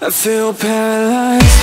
I feel paralyzed.